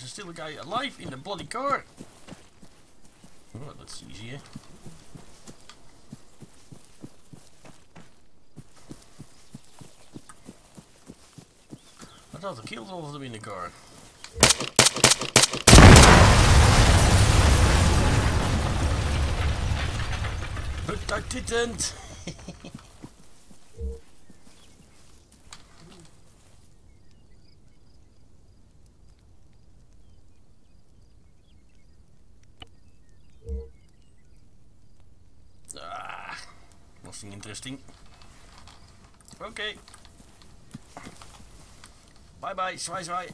there's still a guy alive in the bloody car. Oh, that's easier. I thought I killed all of them in the car. But I didn't. nothing interesting. Okay. Bye bye, zwaai zwaai.